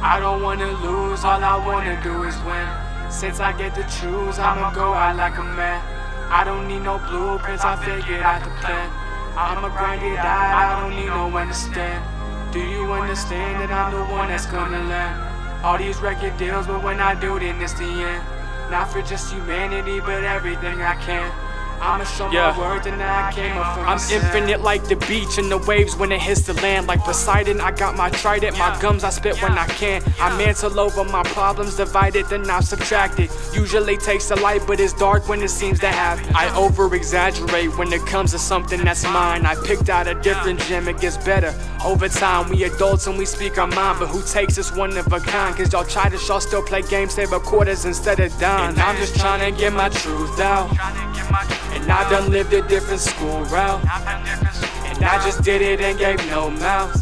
I don't wanna lose, all I wanna do is win. Since I get to choose, I'ma go out like a man. I don't need no blueprints, I figured out the plan. I'ma grind it out, I don't need no one to stand. Do you understand that I'm the one that's gonna land? All these record deals, but when I do, then it's the end. Not for just humanity, but everything I can. I'ma show Yeah. my worth and I came up from I'm the infinite like the beach and the waves when it hits the land. Like Poseidon, I got my trident, my gums I spit when I can. I mantle over my problems, divided then I subtracted. Usually takes a light, but it's dark when it seems to have. I over exaggerate when it comes to something that's mine. I picked out a different gem, it gets better over time. We adults and we speak our mind, but who takes us one of a kind? Cause y'all try to y'all still play games, save a quarters instead of dimes. I'm just trying to get my truth out. And I done lived a different school route. And I just did it and gave no mouth.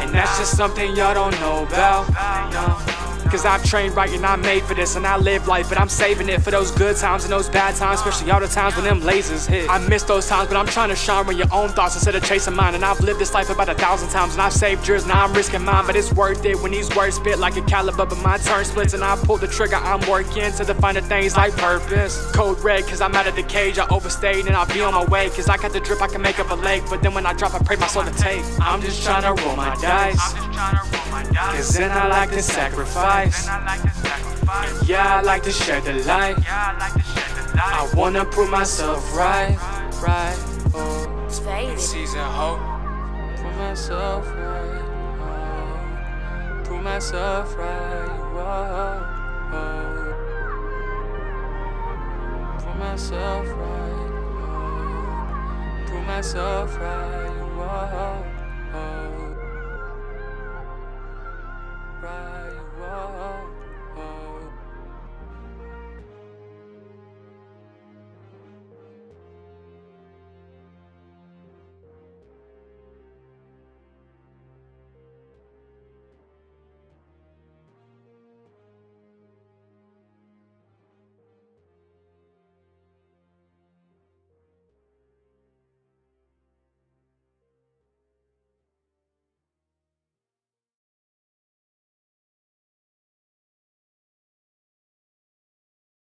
And that's just something y'all don't know about. Cause I've trained right and I'm made for this and I live life, but I'm saving it for those good times and those bad times, especially all the times when them lasers hit. I miss those times, but I'm trying to shine with your own thoughts instead of chasing mine. And I've lived this life about a thousand times and I've saved yours, now I'm risking mine, but it's worth it when these words spit like a caliber. But my turn splits and I pull the trigger, I'm working to define the things like purpose. Code red, cause I'm out of the cage, I overstayed and I'll be on my way. Cause I got the drip, I can make up a leg, but then when I drop, I pray my soul to take. I'm just trying to roll my dice. Cause then I like to sacrifice. Yeah, I like to share the light. I wanna prove myself right, right. Oh, It's faded. season hope. Prove myself right. Oh, prove myself right. Whoa, oh. Prove myself right. Oh, prove myself right. Whoa, oh. Right.